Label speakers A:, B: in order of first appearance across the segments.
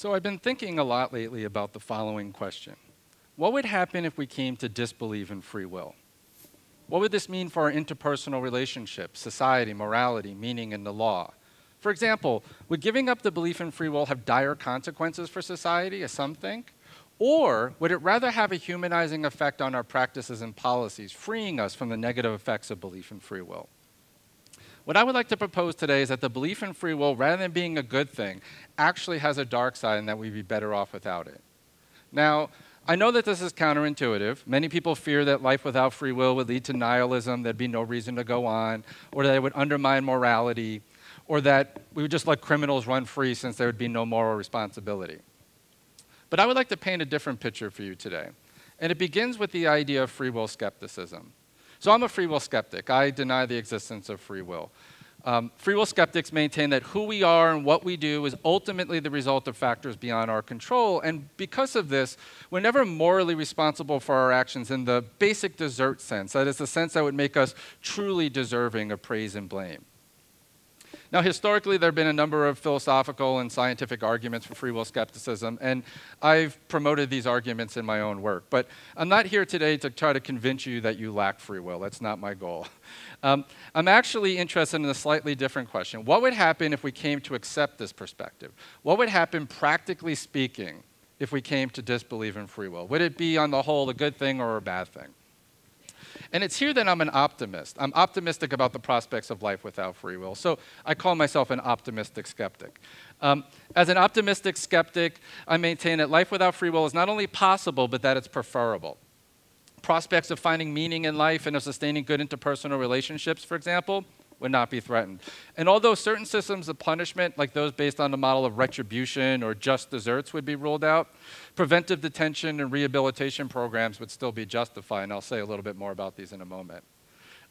A: So I've been thinking a lot lately about the following question What would happen if we came to disbelieve in free will? What would this mean for our interpersonal relationships, society, morality, meaning, and the law? For example, would giving up the belief in free will have dire consequences for society, as some think? Or would it rather have a humanizing effect on our practices and policies, freeing us from the negative effects of belief in free will? What I would like to propose today is that the belief in free will, rather than being a good thing, actually has a dark side and that we'd be better off without it. Now, I know that this is counterintuitive. Many people fear that life without free will would lead to nihilism, there'd be no reason to go on, or that it would undermine morality, or that we would just let criminals run free since there would be no moral responsibility. But I would like to paint a different picture for you today. And it begins with the idea of free will skepticism. So I'm a free will skeptic. I deny the existence of free will. Um, free will skeptics maintain that who we are and what we do is ultimately the result of factors beyond our control. And because of this, we're never morally responsible for our actions in the basic desert sense. That is, the sense that would make us truly deserving of praise and blame. Now, historically, there have been a number of philosophical and scientific arguments for free will skepticism, and I've promoted these arguments in my own work. But I'm not here today to try to convince you that you lack free will. That's not my goal. Um, I'm actually interested in a slightly different question. What would happen if we came to accept this perspective? What would happen, practically speaking, if we came to disbelieve in free will? Would it be, on the whole, a good thing or a bad thing? And it's here that I'm an optimist. I'm optimistic about the prospects of life without free will. So I call myself an optimistic skeptic. Um, as an optimistic skeptic, I maintain that life without free will is not only possible, but that it's preferable. Prospects of finding meaning in life and of sustaining good interpersonal relationships, for example, would not be threatened. And although certain systems of punishment, like those based on the model of retribution or just deserts, would be ruled out, preventive detention and rehabilitation programs would still be justified. And I'll say a little bit more about these in a moment.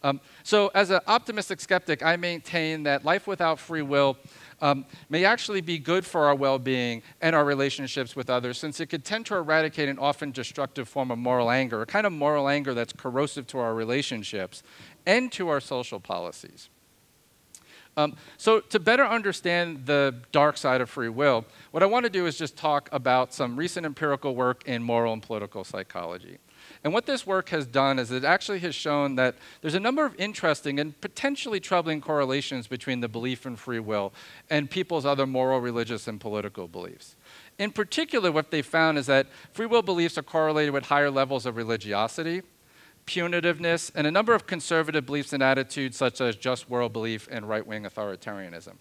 A: Um, so, as an optimistic skeptic, I maintain that life without free will um, may actually be good for our well being and our relationships with others, since it could tend to eradicate an often destructive form of moral anger, a kind of moral anger that's corrosive to our relationships and to our social policies. Um, so, to better understand the dark side of free will, what I want to do is just talk about some recent empirical work in moral and political psychology. And what this work has done is it actually has shown that there's a number of interesting and potentially troubling correlations between the belief in free will and people's other moral, religious, and political beliefs. In particular, what they found is that free will beliefs are correlated with higher levels of religiosity, punitiveness, and a number of conservative beliefs and attitudes such as just world belief and right wing authoritarianism.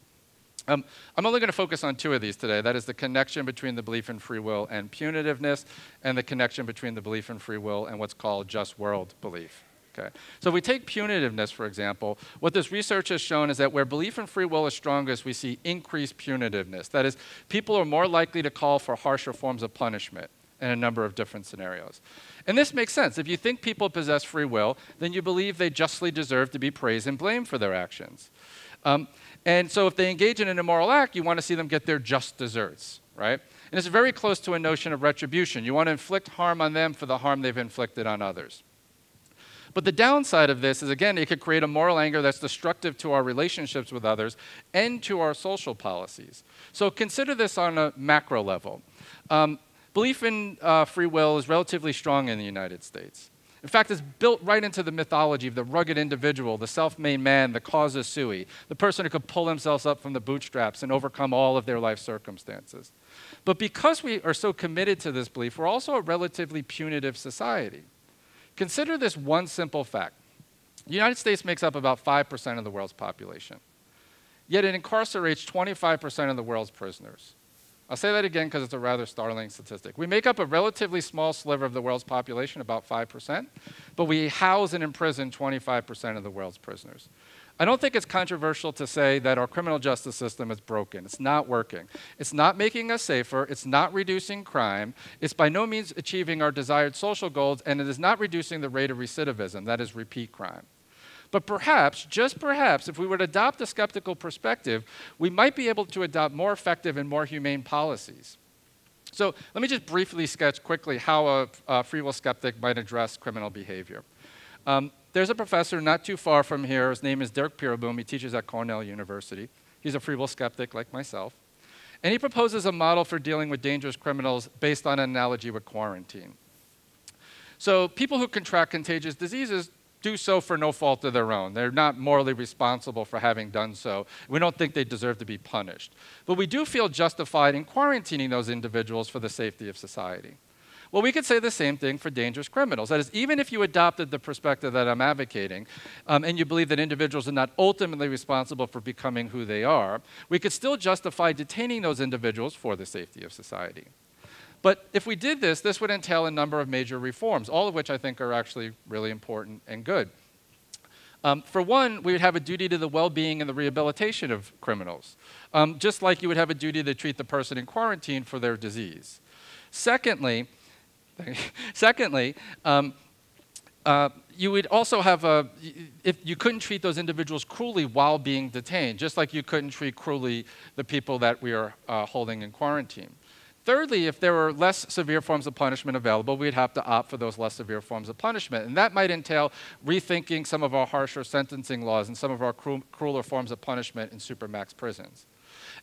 A: Um, I'm only going to focus on two of these today. That is the connection between the belief in free will and punitiveness, and the connection between the belief in free will and what's called just world belief. Okay. So if we take punitiveness, for example, what this research has shown is that where belief in free will is strongest, we see increased punitiveness. That is, people are more likely to call for harsher forms of punishment in a number of different scenarios. And this makes sense. If you think people possess free will, then you believe they justly deserve to be praised and blamed for their actions. Um, and so if they engage in an immoral act, you want to see them get their just deserts, right? And it's very close to a notion of retribution. You want to inflict harm on them for the harm they've inflicted on others. But the downside of this is, again, it could create a moral anger that's destructive to our relationships with others and to our social policies. So consider this on a macro level. Um, Belief in uh, free will is relatively strong in the United States. In fact, it's built right into the mythology of the rugged individual, the self made man, the causa sui, the person who could pull themselves up from the bootstraps and overcome all of their life circumstances. But because we are so committed to this belief, we're also a relatively punitive society. Consider this one simple fact the United States makes up about 5% of the world's population, yet it incarcerates 25% of the world's prisoners. I'll say that again because it's a rather startling statistic. We make up a relatively small sliver of the world's population, about 5%, but we house and imprison 25% of the world's prisoners. I don't think it's controversial to say that our criminal justice system is broken. It's not working. It's not making us safer. It's not reducing crime. It's by no means achieving our desired social goals, and it is not reducing the rate of recidivism, that is, repeat crime. But perhaps, just perhaps, if we would adopt a skeptical perspective, we might be able to adopt more effective and more humane policies. So let me just briefly sketch quickly how a, a free will skeptic might address criminal behavior. Um, there's a professor not too far from here. His name is Derk Pereboom. He teaches at Cornell University. He's a free will skeptic like myself. And he proposes a model for dealing with dangerous criminals based on an analogy with quarantine. So people who contract contagious diseases do so for no fault of their own. They're not morally responsible for having done so. We don't think they deserve to be punished. But we do feel justified in quarantining those individuals for the safety of society. Well, we could say the same thing for dangerous criminals. That is, even if you adopted the perspective that I'm advocating um, and you believe that individuals are not ultimately responsible for becoming who they are, we could still justify detaining those individuals for the safety of society. But if we did this, this would entail a number of major reforms, all of which I think are actually really important and good. Um, for one, we would have a duty to the well being and the rehabilitation of criminals, um, just like you would have a duty to treat the person in quarantine for their disease. Secondly, secondly um, uh, you would also have a, if you couldn't treat those individuals cruelly while being detained, just like you couldn't treat cruelly the people that we are uh, holding in quarantine. Thirdly, if there were less severe forms of punishment available, we'd have to opt for those less severe forms of punishment. And that might entail rethinking some of our harsher sentencing laws and some of our cru crueler forms of punishment in supermax prisons.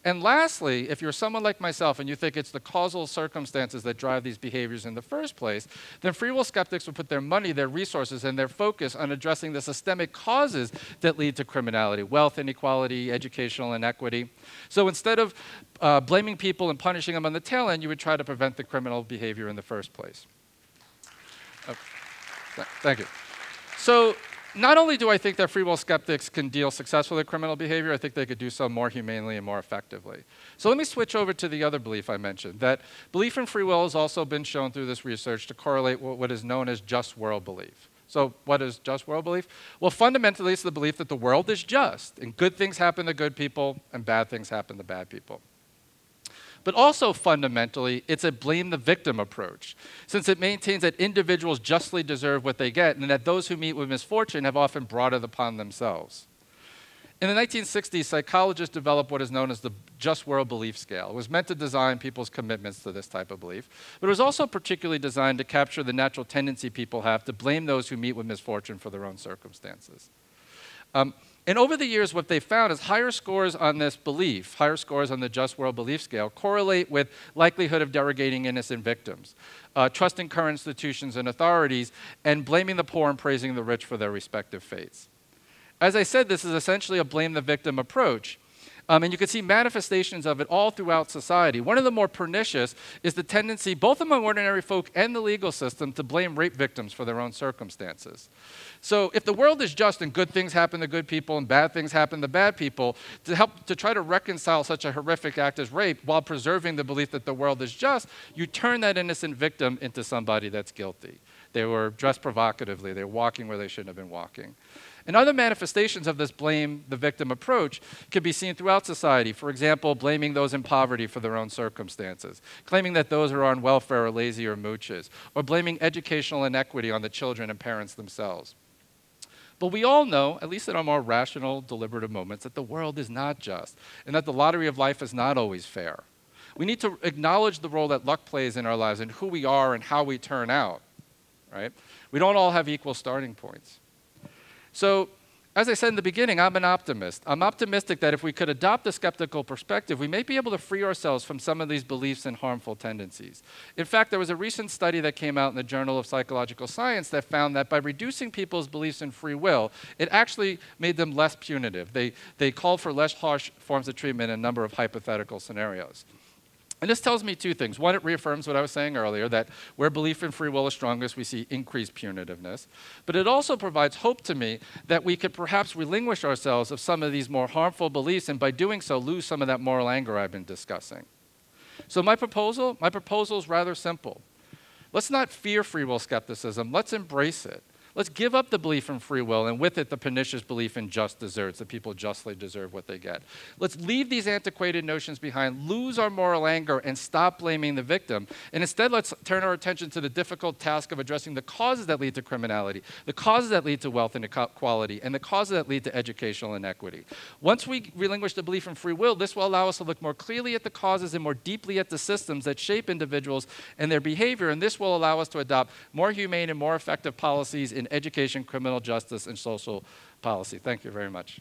A: And lastly, if you're someone like myself and you think it's the causal circumstances that drive these behaviors in the first place, then free will skeptics would put their money, their resources, and their focus on addressing the systemic causes that lead to criminality wealth inequality, educational inequity. So instead of uh, blaming people and punishing them on the tail end, you would try to prevent the criminal behavior in the first place. Uh, th thank you. So not only do I think that free will skeptics can deal successfully with criminal behavior, I think they could do so more humanely and more effectively. So let me switch over to the other belief I mentioned, that belief in free will has also been shown through this research to correlate with what is known as just world belief. So what is just world belief? Well, fundamentally, it's the belief that the world is just, and good things happen to good people, and bad things happen to bad people. But also fundamentally, it's a blame the victim approach, since it maintains that individuals justly deserve what they get and that those who meet with misfortune have often brought it upon themselves. In the 1960s, psychologists developed what is known as the just world belief scale. It was meant to design people's commitments to this type of belief, but it was also particularly designed to capture the natural tendency people have to blame those who meet with misfortune for their own circumstances. Um, and over the years, what they found is higher scores on this belief, higher scores on the just world belief scale, correlate with likelihood of derogating innocent victims, uh, trusting current institutions and authorities, and blaming the poor and praising the rich for their respective fates. As I said, this is essentially a blame the victim approach. Um, and you can see manifestations of it all throughout society. One of the more pernicious is the tendency, both among ordinary folk and the legal system, to blame rape victims for their own circumstances. So if the world is just and good things happen to good people and bad things happen to bad people, to help to try to reconcile such a horrific act as rape while preserving the belief that the world is just, you turn that innocent victim into somebody that's guilty. They were dressed provocatively, they were walking where they shouldn't have been walking. And other manifestations of this blame the victim approach can be seen throughout society. For example, blaming those in poverty for their own circumstances, claiming that those who are on welfare are lazy or mooches, or blaming educational inequity on the children and parents themselves. But we all know, at least in our more rational, deliberative moments, that the world is not just, and that the lottery of life is not always fair. We need to acknowledge the role that luck plays in our lives and who we are and how we turn out, right? We don't all have equal starting points. So, as I said in the beginning, I'm an optimist. I'm optimistic that if we could adopt a skeptical perspective, we may be able to free ourselves from some of these beliefs and harmful tendencies. In fact, there was a recent study that came out in the Journal of Psychological Science that found that by reducing people's beliefs in free will, it actually made them less punitive. They, they called for less harsh forms of treatment in a number of hypothetical scenarios. And this tells me two things. One, it reaffirms what I was saying earlier, that where belief in free will is strongest, we see increased punitiveness. But it also provides hope to me that we could perhaps relinquish ourselves of some of these more harmful beliefs, and by doing so, lose some of that moral anger I've been discussing. So my proposal, my proposal is rather simple. Let's not fear free will skepticism, let's embrace it. Let's give up the belief in free will and with it the pernicious belief in just deserts, that people justly deserve what they get. Let's leave these antiquated notions behind, lose our moral anger, and stop blaming the victim. And instead, let's turn our attention to the difficult task of addressing the causes that lead to criminality, the causes that lead to wealth inequality, and the causes that lead to educational inequity. Once we relinquish the belief in free will, this will allow us to look more clearly at the causes and more deeply at the systems that shape individuals and their behavior, and this will allow us to adopt more humane and more effective policies in in education, criminal justice, and social policy. Thank you very much.